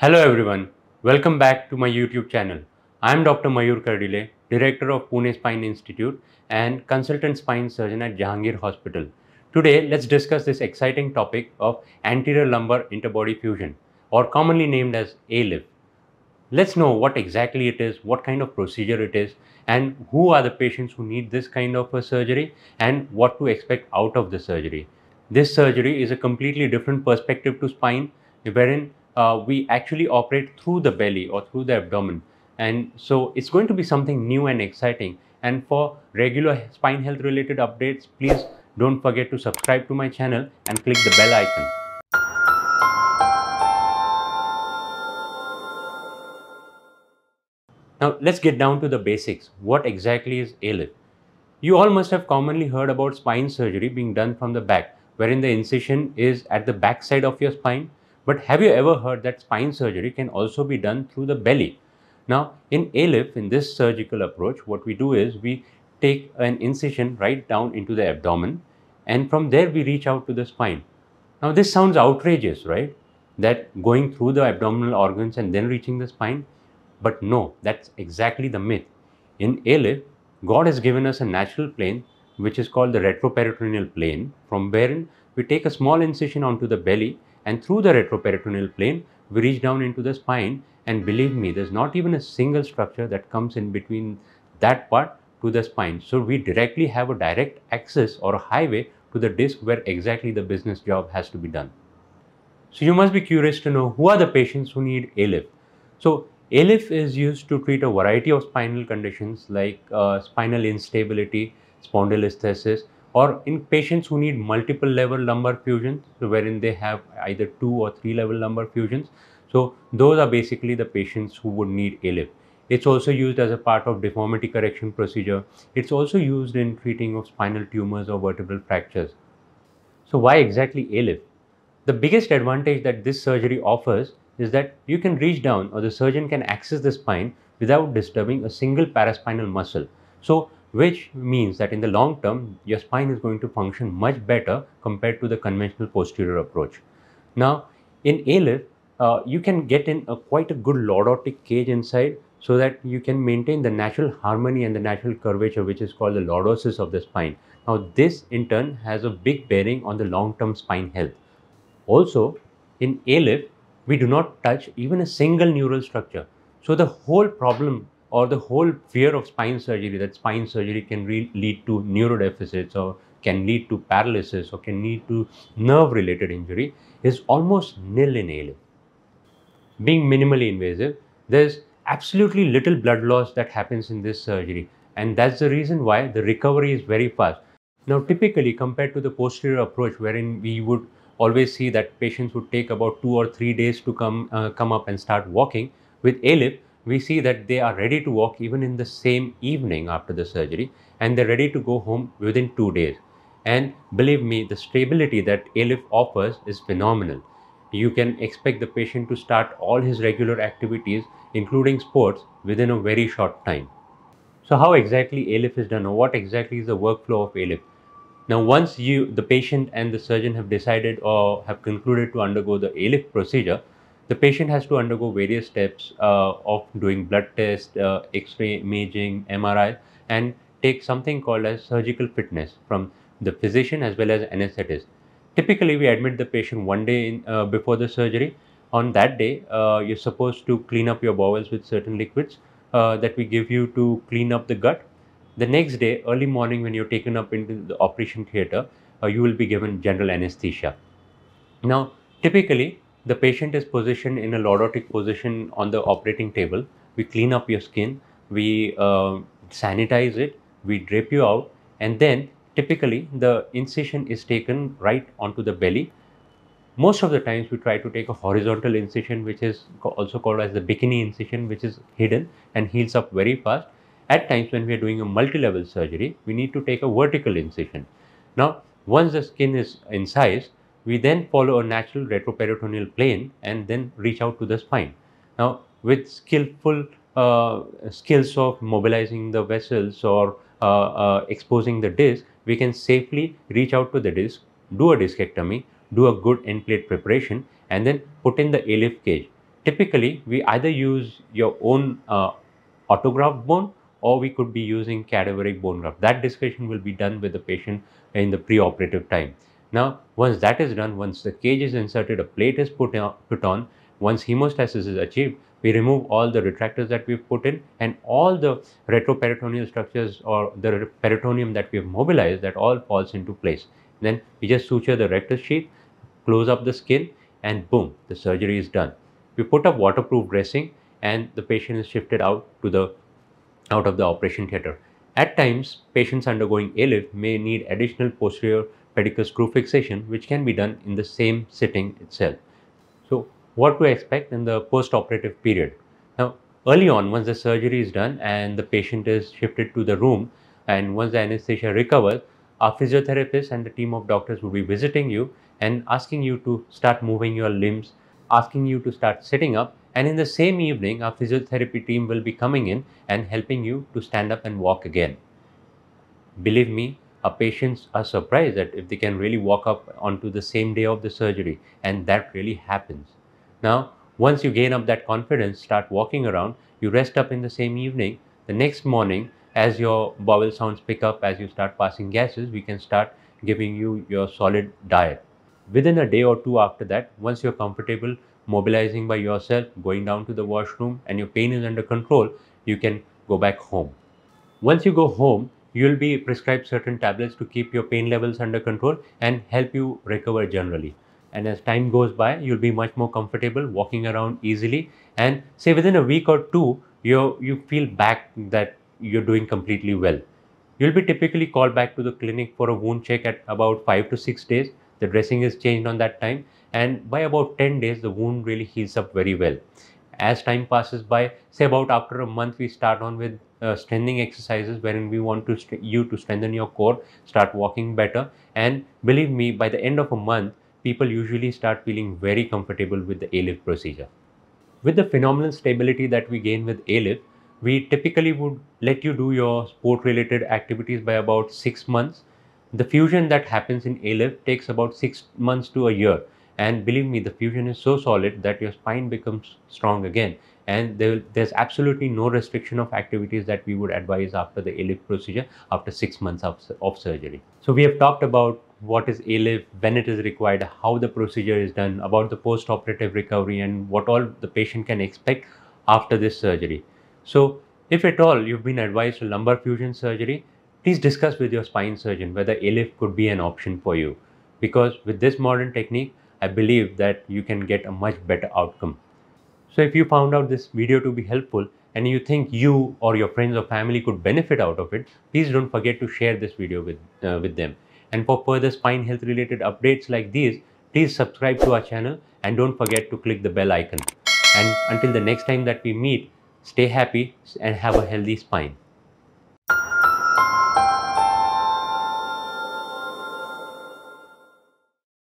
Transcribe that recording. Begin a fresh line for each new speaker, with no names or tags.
Hello everyone, welcome back to my YouTube channel. I am Dr. Mayur Kardile, Director of Pune Spine Institute and Consultant Spine Surgeon at Jahangir Hospital. Today, let's discuss this exciting topic of anterior lumbar interbody fusion or commonly named as ALIF. Let's know what exactly it is, what kind of procedure it is and who are the patients who need this kind of a surgery and what to expect out of the surgery. This surgery is a completely different perspective to spine wherein uh, we actually operate through the belly or through the abdomen. And so it's going to be something new and exciting. And for regular spine health related updates, please don't forget to subscribe to my channel and click the bell icon. Now let's get down to the basics. What exactly is ALIF? You all must have commonly heard about spine surgery being done from the back, wherein the incision is at the back side of your spine but have you ever heard that spine surgery can also be done through the belly? Now, in ALIF, in this surgical approach, what we do is we take an incision right down into the abdomen and from there we reach out to the spine. Now, this sounds outrageous, right? That going through the abdominal organs and then reaching the spine. But no, that's exactly the myth. In ALIF, God has given us a natural plane which is called the retroperitoneal plane from wherein we take a small incision onto the belly and through the retroperitoneal plane we reach down into the spine. And believe me there's not even a single structure that comes in between that part to the spine. So we directly have a direct access or a highway to the disc where exactly the business job has to be done. So you must be curious to know who are the patients who need ALIF so ALIF is used to treat a variety of spinal conditions like uh, spinal instability spondylolisthesis or in patients who need multiple level lumbar fusions, so wherein they have either two or three level lumbar fusions. So those are basically the patients who would need ALIF. It's also used as a part of deformity correction procedure. It's also used in treating of spinal tumors or vertebral fractures. So why exactly ALIF? The biggest advantage that this surgery offers is that you can reach down or the surgeon can access the spine without disturbing a single paraspinal muscle. So which means that in the long term, your spine is going to function much better compared to the conventional posterior approach. Now, in ALIF, uh, you can get in a quite a good lordotic cage inside so that you can maintain the natural harmony and the natural curvature which is called the lordosis of the spine. Now, this in turn has a big bearing on the long-term spine health. Also, in ALIF, we do not touch even a single neural structure. So, the whole problem or the whole fear of spine surgery that spine surgery can lead to neurodeficits or can lead to paralysis or can lead to nerve related injury is almost nil in ALIF. Being minimally invasive, there's absolutely little blood loss that happens in this surgery and that's the reason why the recovery is very fast. Now typically compared to the posterior approach wherein we would always see that patients would take about two or three days to come uh, come up and start walking with ALIF we see that they are ready to walk even in the same evening after the surgery and they're ready to go home within two days. And believe me, the stability that ALIF offers is phenomenal. You can expect the patient to start all his regular activities, including sports, within a very short time. So how exactly ALIF is done or what exactly is the workflow of ALIF? Now, once you, the patient and the surgeon have decided or have concluded to undergo the ALIF procedure, the patient has to undergo various steps uh, of doing blood test, uh, X-ray imaging, MRI, and take something called as surgical fitness from the physician as well as anesthetist. Typically, we admit the patient one day in, uh, before the surgery. On that day, uh, you're supposed to clean up your bowels with certain liquids uh, that we give you to clean up the gut. The next day, early morning, when you're taken up into the operation theater, uh, you will be given general anesthesia. Now, typically, the patient is positioned in a lordotic position on the operating table. We clean up your skin, we uh, sanitize it, we drape you out, and then typically the incision is taken right onto the belly. Most of the times we try to take a horizontal incision, which is also called as the bikini incision, which is hidden and heals up very fast. At times when we are doing a multi-level surgery, we need to take a vertical incision. Now, once the skin is incised, we then follow a natural retroperitoneal plane and then reach out to the spine. Now, with skillful uh, skills of mobilizing the vessels or uh, uh, exposing the disc, we can safely reach out to the disc, do a discectomy, do a good end plate preparation, and then put in the ALIF cage. typically we either use your own uh, autograft bone or we could be using cadaveric bone graft. That discussion will be done with the patient in the pre-operative time. Now, once that is done, once the cage is inserted, a plate is put on, put on once hemostasis is achieved, we remove all the retractors that we've put in and all the retroperitoneal structures or the peritoneum that we have mobilized that all falls into place. Then we just suture the rectus sheath, close up the skin and boom, the surgery is done. We put up waterproof dressing and the patient is shifted out to the out of the operation theatre. At times, patients undergoing ALIF may need additional posterior pedicle screw fixation which can be done in the same sitting itself. So, what to expect in the post-operative period? Now, early on once the surgery is done and the patient is shifted to the room and once the anesthesia recovers, our physiotherapist and the team of doctors will be visiting you and asking you to start moving your limbs, asking you to start sitting up and in the same evening, our physiotherapy team will be coming in and helping you to stand up and walk again. Believe me, patients are surprised that if they can really walk up onto the same day of the surgery, and that really happens. Now, once you gain up that confidence, start walking around, you rest up in the same evening. The next morning, as your bowel sounds pick up, as you start passing gases, we can start giving you your solid diet. Within a day or two after that, once you're comfortable mobilizing by yourself, going down to the washroom and your pain is under control, you can go back home. Once you go home, you'll be prescribed certain tablets to keep your pain levels under control and help you recover generally. And as time goes by, you'll be much more comfortable walking around easily. And say within a week or two, you you feel back that you're doing completely well. You'll be typically called back to the clinic for a wound check at about five to six days. The dressing is changed on that time and by about 10 days the wound really heals up very well as time passes by say about after a month we start on with uh, strengthening exercises wherein we want to you to strengthen your core start walking better. And believe me by the end of a month people usually start feeling very comfortable with the ALIF procedure. With the phenomenal stability that we gain with ALIF we typically would let you do your sport related activities by about 6 months. The fusion that happens in ALIF takes about 6 months to a year and believe me the fusion is so solid that your spine becomes strong again and there, there's absolutely no restriction of activities that we would advise after the ALIF procedure after six months of, of surgery. So we have talked about what is ALIF, when it is required, how the procedure is done, about the post-operative recovery and what all the patient can expect after this surgery. So if at all you've been advised lumbar fusion surgery, please discuss with your spine surgeon whether ALIF could be an option for you. Because with this modern technique, I believe that you can get a much better outcome. So if you found out this video to be helpful and you think you or your friends or family could benefit out of it, please don't forget to share this video with, uh, with them. And for further spine health related updates like these, please subscribe to our channel and don't forget to click the bell icon. And until the next time that we meet, stay happy and have a healthy spine.